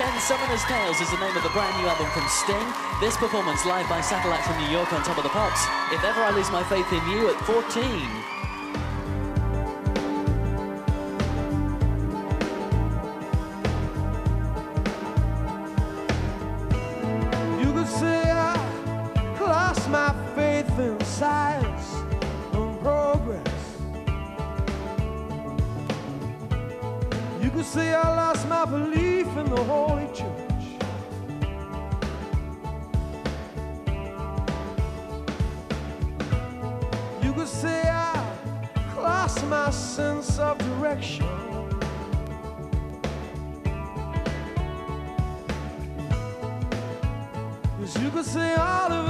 Ten Summoners Tales is the name of the brand new album from Sting. This performance live by satellite from New York on Top of the Pops. If ever I lose my faith in you at 14. You could say I lost my belief the Holy Church. You could say I lost my sense of direction. Cause you could say all of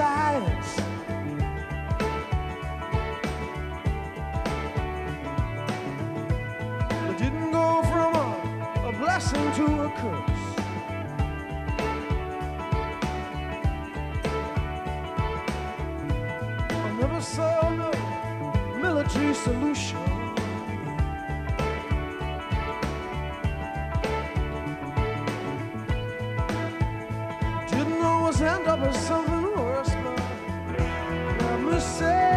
of science. It didn't go from a, a blessing to a curse. I never saw no military solution. Didn't always end up as something say